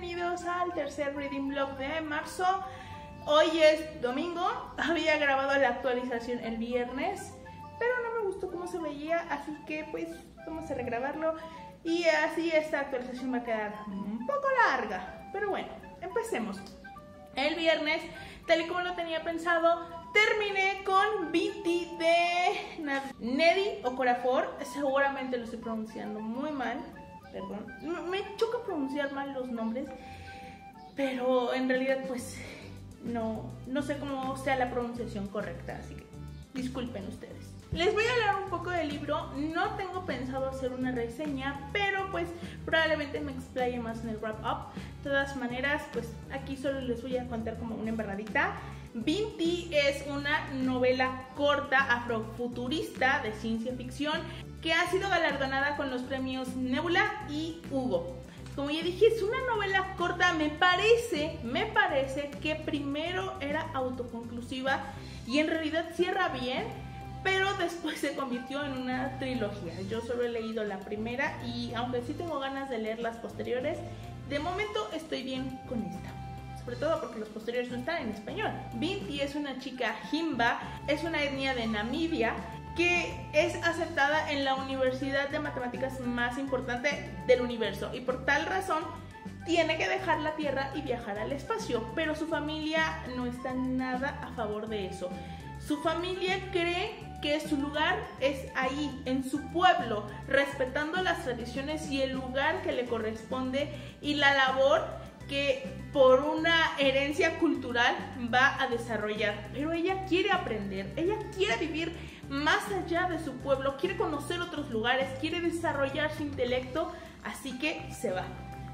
bienvenidos al tercer reading blog de marzo. Hoy es domingo, había grabado la actualización el viernes, pero no me gustó cómo se veía, así que pues vamos a regrabarlo y así esta actualización va a quedar un poco larga. Pero bueno, empecemos. El viernes, tal y como lo tenía pensado, terminé con BT de Neddy Corafor. Seguramente lo estoy pronunciando muy mal perdón. Me choca pronunciar mal los nombres, pero en realidad pues no, no sé cómo sea la pronunciación correcta, así que disculpen ustedes. Les voy a hablar un poco del libro, no tengo pensado hacer una reseña, pero pues probablemente me explaye más en el wrap up. De todas maneras, pues aquí solo les voy a contar como una embarradita. Vinti es una novela corta afrofuturista de ciencia ficción que ha sido galardonada con los premios Nebula y Hugo. Como ya dije, es una novela corta, me parece, me parece que primero era autoconclusiva y en realidad cierra bien, pero después se convirtió en una trilogía. Yo solo he leído la primera y aunque sí tengo ganas de leer las posteriores, de momento estoy bien con esta sobre todo porque los posteriores no están en español. Binti es una chica Himba, es una etnia de Namibia que es aceptada en la universidad de matemáticas más importante del universo y por tal razón tiene que dejar la Tierra y viajar al espacio, pero su familia no está nada a favor de eso. Su familia cree que su lugar es ahí, en su pueblo, respetando las tradiciones y el lugar que le corresponde y la labor que por una herencia cultural va a desarrollar. Pero ella quiere aprender, ella quiere vivir más allá de su pueblo, quiere conocer otros lugares, quiere desarrollar su intelecto, así que se va.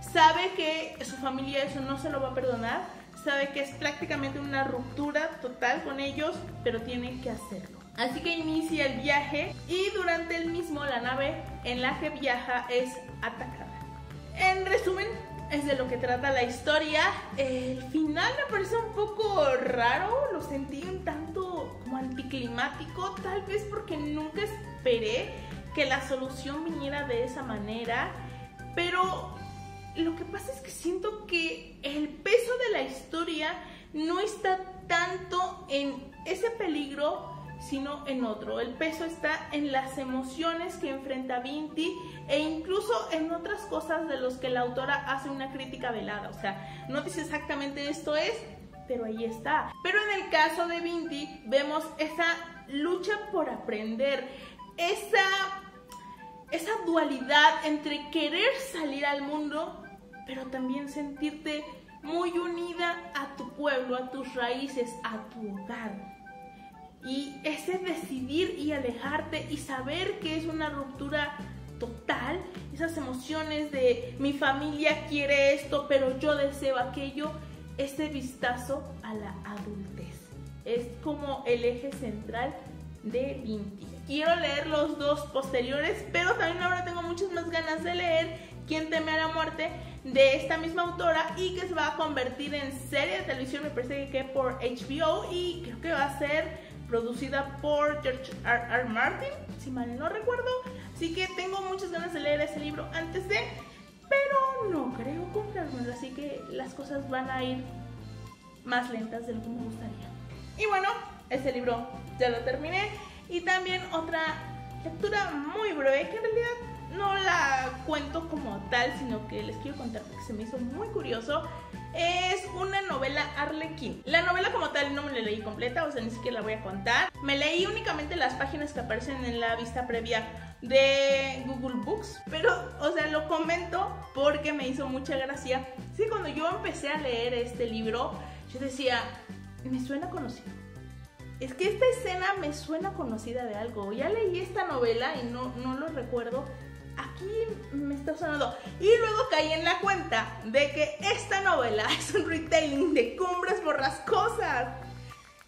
Sabe que su familia eso no se lo va a perdonar, sabe que es prácticamente una ruptura total con ellos, pero tiene que hacerlo. Así que inicia el viaje y durante el mismo la nave en la que viaja es atacada. En resumen, es de lo que trata la historia. El final me parece un poco raro, lo sentí un tanto como anticlimático, tal vez porque nunca esperé que la solución viniera de esa manera, pero lo que pasa es que siento que el peso de la historia no está tanto en ese peligro sino en otro. El peso está en las emociones que enfrenta Vinti e en otras cosas de los que la autora hace una crítica velada. O sea, no dice exactamente esto es, pero ahí está. Pero en el caso de Vinti vemos esa lucha por aprender, esa, esa dualidad entre querer salir al mundo, pero también sentirte muy unida a tu pueblo, a tus raíces, a tu hogar. Y ese decidir y alejarte y saber que es una ruptura total, esas emociones de mi familia quiere esto, pero yo deseo aquello, ese vistazo a la adultez. Es como el eje central de Vinti. Quiero leer los dos posteriores, pero también ahora tengo muchas más ganas de leer Quién teme a la muerte de esta misma autora y que se va a convertir en serie de televisión, me parece que por HBO y creo que va a ser producida por George R. R. Martin, si mal no recuerdo. Así que tengo muchas ganas de leer ese libro antes de, pero no creo comprármelo, así que las cosas van a ir más lentas de lo que me gustaría. Y bueno, ese libro ya lo terminé. Y también otra lectura muy breve que en realidad no la cuento como tal, sino que les quiero contar porque se me hizo muy curioso. Es una novela Arlequín. La novela como tal no me la leí completa, o sea, ni siquiera la voy a contar. Me leí únicamente las páginas que aparecen en la vista previa de Google Books, pero, o sea, lo comento porque me hizo mucha gracia. Sí, cuando yo empecé a leer este libro, yo decía, me suena conocido. Es que esta escena me suena conocida de algo. Ya leí esta novela y no, no lo recuerdo aquí me está sonando. Y luego caí en la cuenta de que esta novela es un retelling de Cumbres Borrascosas.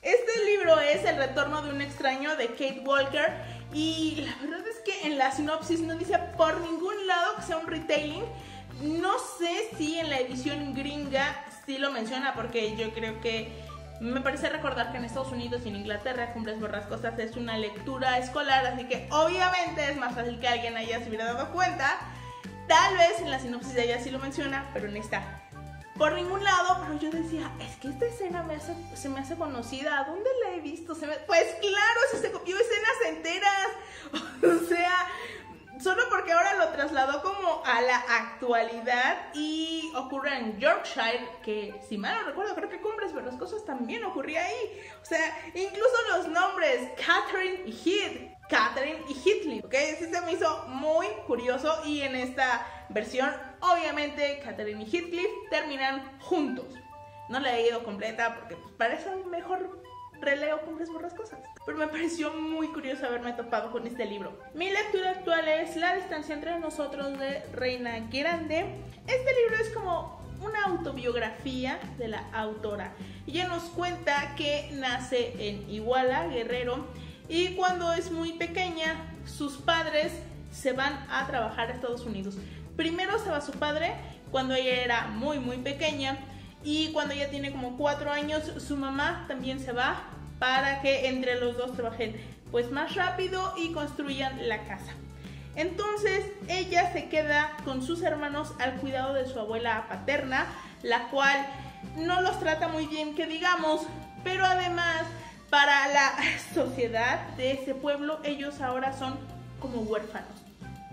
Este libro es El retorno de un extraño de Kate Walker y la verdad es que en la sinopsis no dice por ningún lado que sea un retailing. No sé si en la edición gringa sí lo menciona porque yo creo que me parece recordar que en Estados Unidos y en Inglaterra Cumbres Borrascosas es una lectura escolar, así que obviamente es más fácil que alguien allá se hubiera dado cuenta. Tal vez en la sinopsis de ella sí lo menciona, pero en esta por ningún lado, pero yo decía, es que esta escena se me hace conocida, ¿dónde la he visto? Se me... Pues claro, se copió escenas enteras, o sea, solo porque ahora lo trasladó como a la actualidad y ocurre en Yorkshire, que si mal no recuerdo, creo que Cumbres las cosas también ocurría ahí. O sea, incluso los nombres Catherine y Heath, Catherine y Heathcliff, ¿ok? Sí se me hizo muy curioso y en esta versión, obviamente, Catherine y Heathcliff terminan juntos. No la he ido completa porque pues, parece mejor releo Cumbres cosas Pero me pareció muy curioso haberme topado con este libro. Mi lectura actual es La distancia entre nosotros de Reina Grande. Este libro es como una autobiografía de la autora. Ella nos cuenta que nace en Iguala, Guerrero, y cuando es muy pequeña, sus padres se van a trabajar a Estados Unidos. Primero se va su padre cuando ella era muy muy pequeña y cuando ella tiene como cuatro años, su mamá también se va para que entre los dos trabajen pues más rápido y construyan la casa. Entonces ella se queda con sus hermanos al cuidado de su abuela paterna, la cual no los trata muy bien que digamos, pero además para la sociedad de ese pueblo ellos ahora son como huérfanos.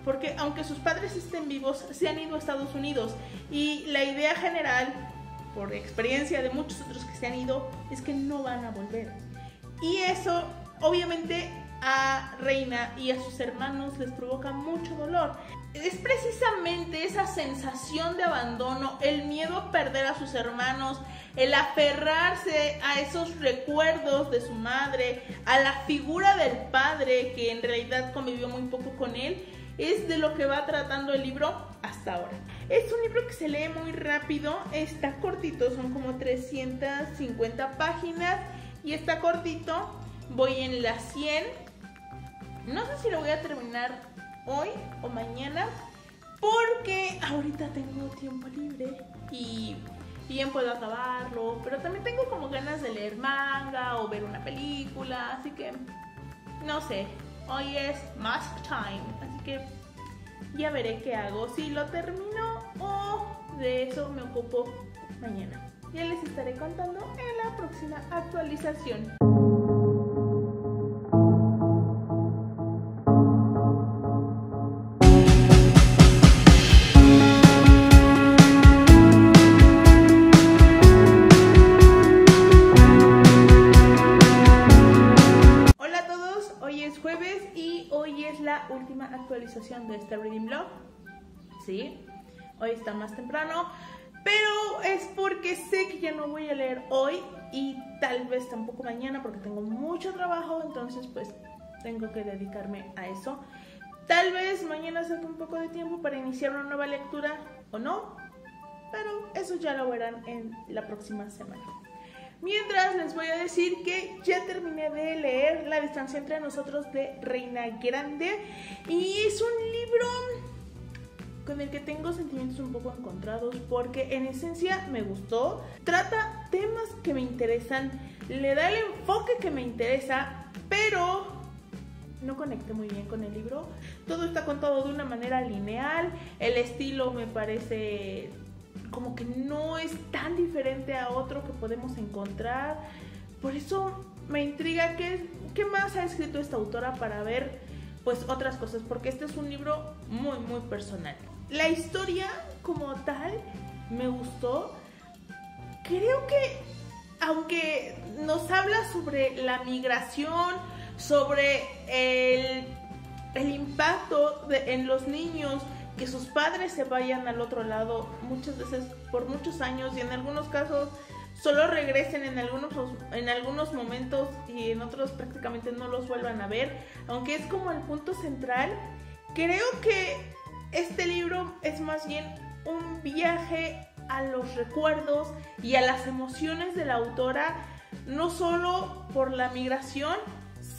Porque aunque sus padres estén vivos, se han ido a Estados Unidos y la idea general por experiencia de muchos otros que se han ido, es que no van a volver. Y eso, obviamente, a Reina y a sus hermanos les provoca mucho dolor. Es precisamente esa sensación de abandono, el miedo a perder a sus hermanos, el aferrarse a esos recuerdos de su madre, a la figura del padre que en realidad convivió muy poco con él, es de lo que va tratando el libro hasta ahora. Es un libro que se lee muy rápido, está cortito, son como 350 páginas y está cortito. Voy en las 100. No sé si lo voy a terminar hoy o mañana porque ahorita tengo tiempo libre y bien puedo acabarlo, pero también tengo como ganas de leer manga o ver una película, así que no sé, hoy es mask time, así que ya veré qué hago, si lo termino de eso me ocupo mañana. Ya les estaré contando en la próxima actualización. actualización de este Reading Blog. Sí, hoy está más temprano, pero es porque sé que ya no voy a leer hoy y tal vez tampoco mañana porque tengo mucho trabajo, entonces pues tengo que dedicarme a eso. Tal vez mañana saque un poco de tiempo para iniciar una nueva lectura o no, pero eso ya lo verán en la próxima semana. Mientras les voy a decir que ya terminé de leer La distancia entre nosotros de Reina Grande y es un libro con el que tengo sentimientos un poco encontrados porque en esencia me gustó, trata temas que me interesan, le da el enfoque que me interesa, pero no conecté muy bien con el libro. Todo está contado de una manera lineal, el estilo me parece como que no es tan diferente a otro que podemos encontrar. Por eso me intriga qué, qué más ha escrito esta autora para ver pues otras cosas, porque este es un libro muy, muy personal. La historia como tal me gustó. Creo que aunque nos habla sobre la migración, sobre el, el impacto en los niños, que sus padres se vayan al otro lado muchas veces por muchos años y en algunos casos solo regresen en algunos, en algunos momentos y en otros prácticamente no los vuelvan a ver, aunque es como el punto central, creo que este libro es más bien un viaje a los recuerdos y a las emociones de la autora, no solo por la migración,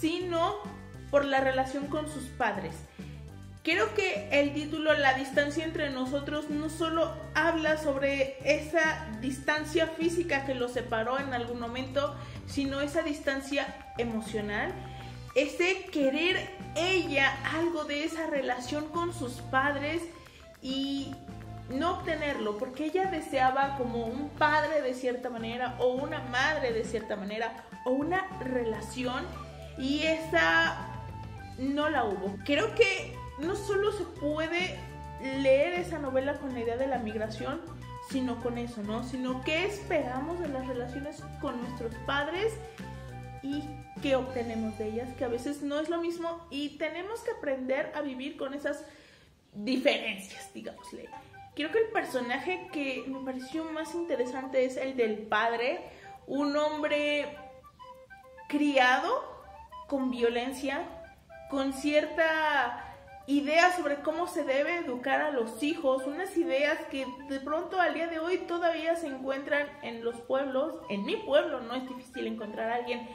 sino por la relación con sus padres. Creo que el título La distancia entre nosotros no solo habla sobre esa distancia física que los separó en algún momento, sino esa distancia emocional, ese querer ella algo de esa relación con sus padres y no obtenerlo, porque ella deseaba como un padre de cierta manera o una madre de cierta manera o una relación y esa no la hubo. Creo que no solo se puede leer esa novela con la idea de la migración, sino con eso, ¿no? Sino qué esperamos de las relaciones con nuestros padres y qué obtenemos de ellas, que a veces no es lo mismo y tenemos que aprender a vivir con esas diferencias, digámosle. Creo que el personaje que me pareció más interesante es el del padre, un hombre criado con violencia, con cierta idea sobre cómo se debe educar a los hijos, unas ideas que de pronto al día de hoy todavía se encuentran en los pueblos, en mi pueblo no es difícil encontrar a alguien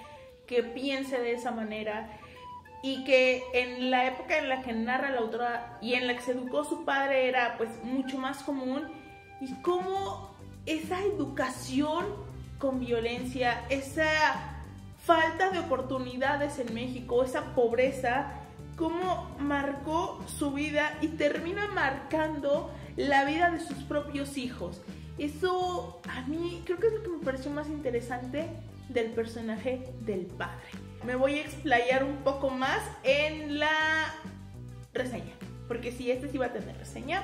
que piense de esa manera y que en la época en la que narra la autora y en la que se educó su padre era pues mucho más común y cómo esa educación con violencia, esa falta de oportunidades en México, esa pobreza, cómo marcó su vida y termina marcando la vida de sus propios hijos. Eso a mí creo que es lo que me pareció más interesante del personaje del padre. Me voy a explayar un poco más en la reseña, porque si este sí va a tener reseña.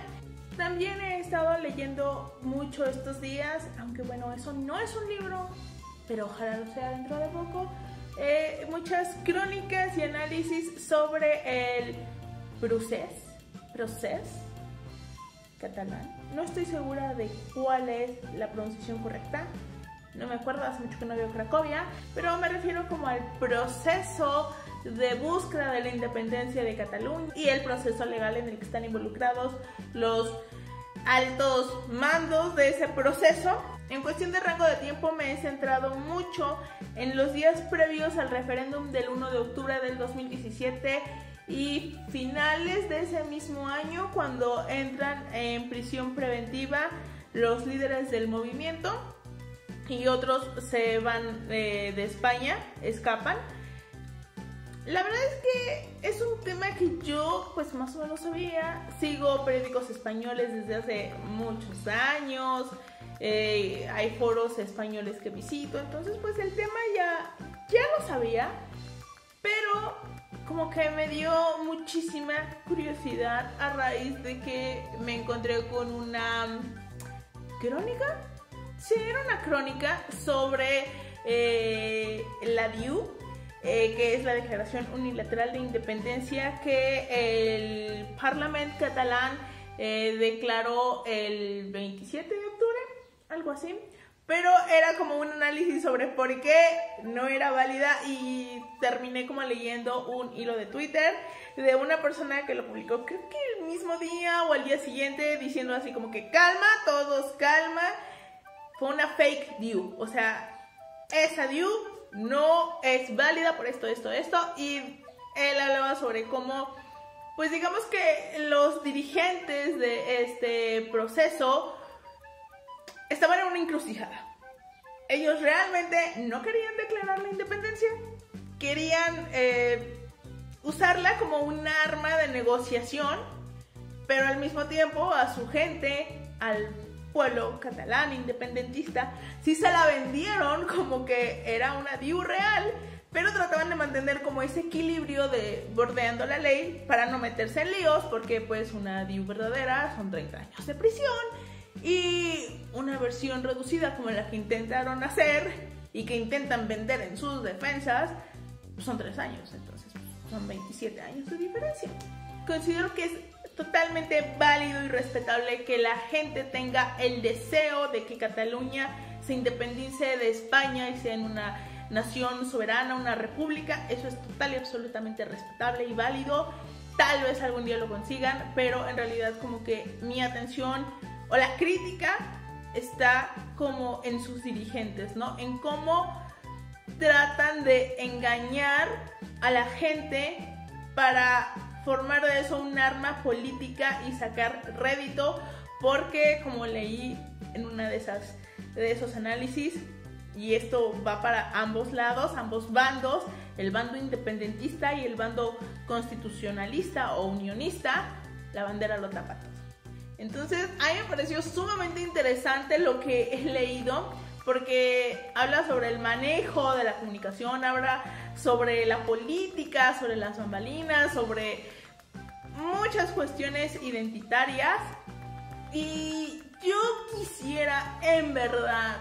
También he estado leyendo mucho estos días, aunque bueno, eso no es un libro, pero ojalá lo sea dentro de poco. Eh, muchas crónicas y análisis sobre el proces catalán. No estoy segura de cuál es la pronunciación correcta. No me acuerdo, hace mucho que no veo Cracovia, pero me refiero como al proceso de búsqueda de la independencia de Cataluña y el proceso legal en el que están involucrados los altos mandos de ese proceso. En cuestión de rango de tiempo me he centrado mucho en los días previos al referéndum del 1 de octubre del 2017 y finales de ese mismo año cuando entran en prisión preventiva los líderes del movimiento y otros se van eh, de España, escapan. La verdad es que es un tema que yo pues más o menos sabía. Sigo periódicos españoles desde hace muchos años. Eh, hay foros españoles que visito. Entonces pues el tema ya, ya lo sabía. Pero como que me dio muchísima curiosidad a raíz de que me encontré con una crónica. Sí, era una crónica sobre eh, la DIU eh, que es la Declaración Unilateral de Independencia que el Parlamento catalán eh, declaró el 27 de octubre, algo así. Pero era como un análisis sobre por qué no era válida y terminé como leyendo un hilo de Twitter de una persona que lo publicó creo que el mismo día o al día siguiente diciendo así como que calma, todos calma. Fue una fake view, o sea, esa view no es válida por esto, esto, esto. Y él hablaba sobre cómo, pues digamos que los dirigentes de este proceso estaban en una encrucijada. Ellos realmente no querían declarar la independencia, querían eh, usarla como un arma de negociación, pero al mismo tiempo a su gente, al pueblo catalán independentista, sí se la vendieron como que era una DIU real, pero trataban de mantener como ese equilibrio de bordeando la ley para no meterse en líos, porque pues una DIU verdadera son 30 años de prisión y una versión reducida como la que intentaron hacer y que intentan vender en sus defensas son 3 años, entonces son 27 años de diferencia. Considero que es totalmente válido y respetable que la gente tenga el deseo de que Cataluña se independice de España y sea una nación soberana, una república. Eso es total y absolutamente respetable y válido. Tal vez algún día lo consigan, pero en realidad como que mi atención o la crítica está como en sus dirigentes, ¿no? En cómo tratan de engañar a la gente para formar de eso un arma política y sacar rédito, porque como leí en una de esas de esos análisis y esto va para ambos lados, ambos bandos, el bando independentista y el bando constitucionalista o unionista, la bandera lo tapa todo. Entonces, a mí me pareció sumamente interesante lo que he leído porque habla sobre el manejo de la comunicación, habla sobre la política, sobre las bambalinas, sobre muchas cuestiones identitarias y yo quisiera en verdad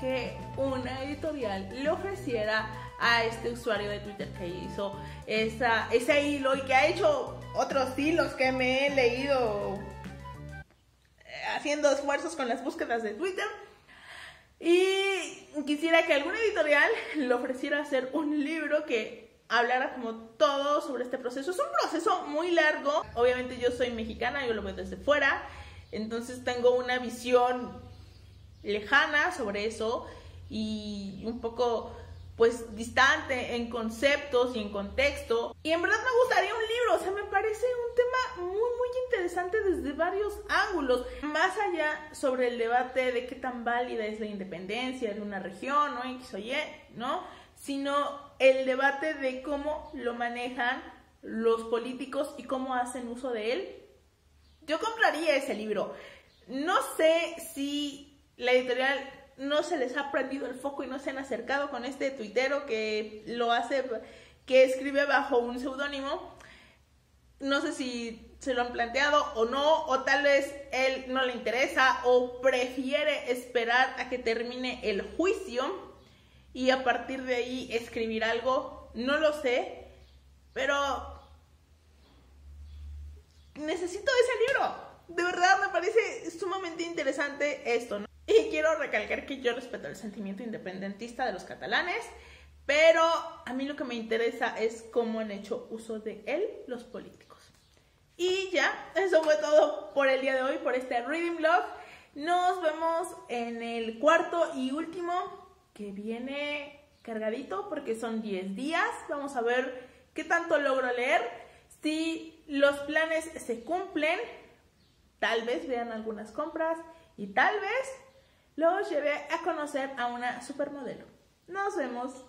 que una editorial le ofreciera a este usuario de Twitter que hizo esa, ese hilo y que ha hecho otros hilos que me he leído eh, haciendo esfuerzos con las búsquedas de Twitter. Y quisiera que alguna editorial le ofreciera hacer un libro que hablara como todo sobre este proceso. Es un proceso muy largo. Obviamente yo soy mexicana, yo lo veo desde fuera. Entonces tengo una visión lejana sobre eso y un poco pues distante en conceptos y en contexto. Y en verdad me gustaría un libro, o sea, me parece un tema muy, muy interesante desde varios ángulos. Más allá sobre el debate de qué tan válida es la independencia de una región, ¿no? X o Y, ¿no? Sino el debate de cómo lo manejan los políticos y cómo hacen uso de él. Yo compraría ese libro. No sé si la editorial no se les ha prendido el foco y no se han acercado con este tuitero que lo hace, que escribe bajo un seudónimo. No sé si se lo han planteado o no, o tal vez él no le interesa o prefiere esperar a que termine el juicio y a partir de ahí escribir algo. No lo sé, pero necesito ese libro. De verdad me parece sumamente interesante esto, ¿no? Y quiero recalcar que yo respeto el sentimiento independentista de los catalanes, pero a mí lo que me interesa es cómo han hecho uso de él los políticos. Y ya, eso fue todo por el día de hoy, por este Reading Blog. Nos vemos en el cuarto y último, que viene cargadito porque son 10 días. Vamos a ver qué tanto logro leer. Si los planes se cumplen, tal vez vean algunas compras y tal vez los llevé a conocer a una supermodelo. Nos vemos.